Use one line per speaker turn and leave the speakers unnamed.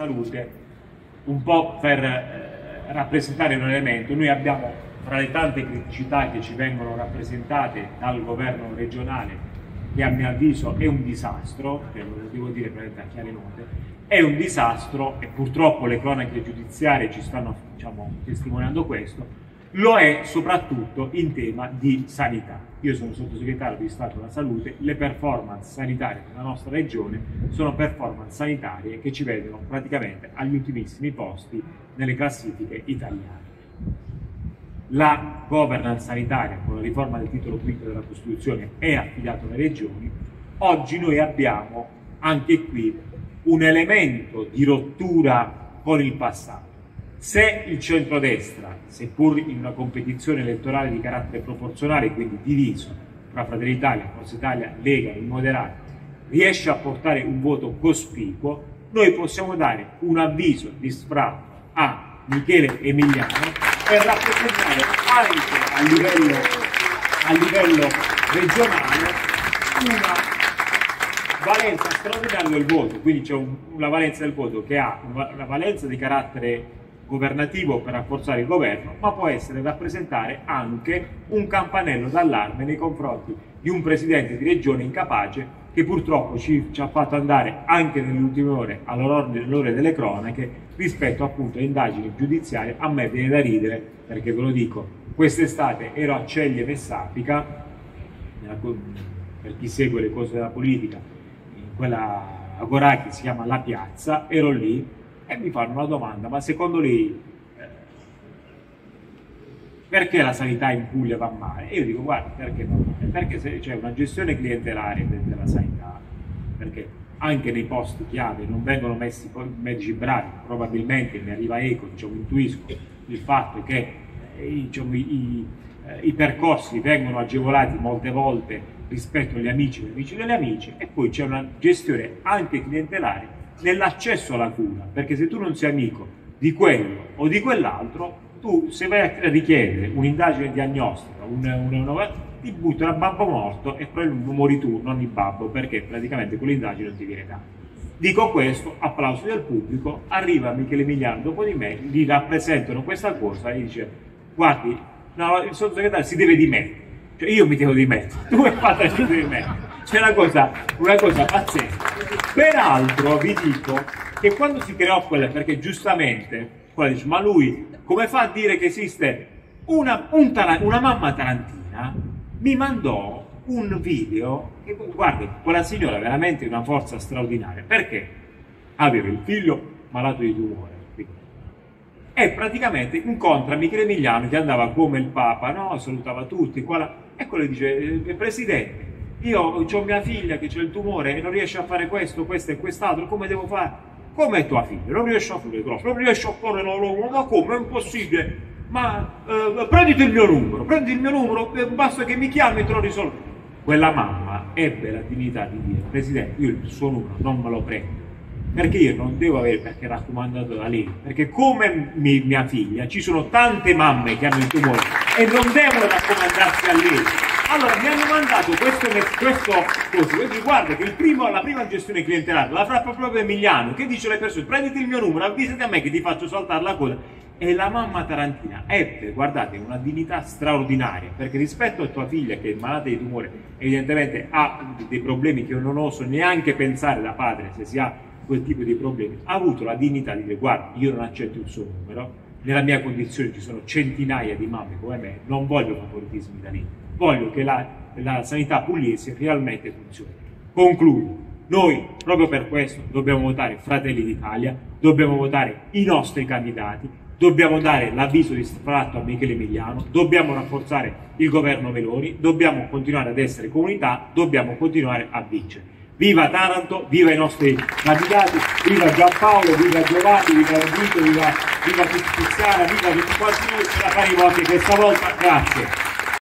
salute, un po' per eh, rappresentare un elemento, noi abbiamo fra le tante criticità che ci vengono rappresentate dal governo regionale, che a mio avviso è un disastro, che lo devo dire per a chiare note, è un disastro e purtroppo le cronache giudiziarie ci stanno diciamo, testimoniando questo, lo è soprattutto in tema di sanità. Io sono sottosegretario di Stato della Salute, le performance sanitarie della nostra regione sono performance sanitarie che ci vedono praticamente agli ultimissimi posti nelle classifiche italiane. La governance sanitaria con la riforma del titolo quinto della Costituzione è affidata alle regioni, oggi noi abbiamo anche qui un elemento di rottura con il passato se il centrodestra, seppur in una competizione elettorale di carattere proporzionale, quindi diviso tra Fratelli d'Italia, Forza Italia, Lega e Moderati, riesce a portare un voto cospicuo, noi possiamo dare un avviso di sfratto a Michele Emiliano per rappresentare anche a livello, a livello regionale una valenza straordinaria del voto, quindi c'è un, una valenza del voto che ha una valenza di carattere governativo per rafforzare il governo, ma può essere rappresentare anche un campanello d'allarme nei confronti di un presidente di regione incapace che purtroppo ci, ci ha fatto andare anche nelle ultime ore all'ore delle cronache rispetto appunto a indagini giudiziarie. A me viene da ridere perché ve lo dico, quest'estate ero a Ceglie Messapica, per chi segue le cose della politica, in quella agorà che si chiama La Piazza, ero lì e mi fanno una domanda, ma secondo lei eh, perché la sanità in Puglia va male? E io dico, guarda, perché va male? Perché se c'è una gestione clientelare della sanità, perché anche nei posti chiave non vengono messi medici bravi, probabilmente mi arriva eco, diciamo, intuisco il fatto che eh, diciamo, i, eh, i, percorsi vengono agevolati molte volte rispetto agli amici e amici degli amici e poi c'è una gestione anche clientelare nell'accesso alla cura, perché se tu non sei amico di quello o di quell'altro, tu se vai a richiedere un'indagine diagnostica, un, un, un, ti buttano a babbo morto e poi muori tu, non il babbo, perché praticamente quell'indagine non ti viene data. Dico questo, applauso del pubblico, arriva Michele Emiliano dopo di me, gli rappresentano questa cosa e dice, guardi, no, il sottosegretario si deve dimettere, cioè io mi devo dimettere, tu hai fatto il di me. C'è una cosa, una cosa pazzesca. Peraltro vi dico che quando si creò quella, perché giustamente, quella dice, ma lui come fa a dire che esiste una, un una mamma tarantina? Mi mandò un video che, guarda, quella signora è veramente una forza straordinaria, perché aveva il figlio malato di tumore e praticamente incontra Michele Emiliano che andava come il Papa, no? salutava tutti, qua, e quello dice, eh, Presidente, io ho mia figlia che c'è il tumore e non riesce a fare questo, questo e quest'altro, come devo fare? Come è tua figlia? Non riesce a fare grosso, non riesce a fare la loro, ma come? È impossibile. Ma eh, prenditi il mio numero, prendi il mio numero, basta che mi chiami e te lo risolvo. Quella mamma ebbe la dignità di dire, Presidente, io il suo numero non me lo prendo, perché io non devo avere, perché raccomandato da lei, perché come mi, mia figlia ci sono tante mamme che hanno il tumore e non devono raccomandarsi a lei allora mi hanno mandato questo, questo coso, e guarda che primo, la prima gestione clientelare la fa proprio Emiliano, che dice alle persone prenditi il mio numero, avvisati a me che ti faccio saltare la coda. E la mamma Tarantina ebbe, guardate, una dignità straordinaria, perché rispetto a tua figlia che è malata di tumore, evidentemente ha dei problemi che io non oso neanche pensare da padre se si ha quel tipo di problemi, ha avuto la dignità di dire guarda, io non accetto il suo numero, nella mia condizione ci sono centinaia di mamme come me, non voglio favoritismi da lì voglio che la, la sanità pugliese realmente funzioni. Concludo. Noi, proprio per questo, dobbiamo votare Fratelli d'Italia, dobbiamo votare i nostri candidati, dobbiamo dare l'avviso di sfratto a Michele Emiliano, dobbiamo rafforzare il governo Meloni, dobbiamo continuare ad essere comunità, dobbiamo continuare a vincere. Viva Taranto, viva i nostri candidati, viva Giampaolo, viva Giovanni, viva Enrico, viva, viva Tiziana, viva tutti quanti noi, ce la faremo anche questa volta, grazie.